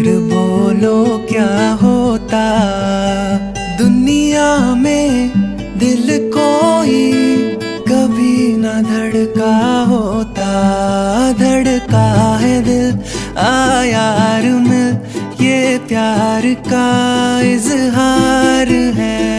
फिर बोलो क्या होता? दुनिया में दिल कोई कभी ना धड़का होता। धड़का है दिल आयार मिल, ये प्यार का इजहार है।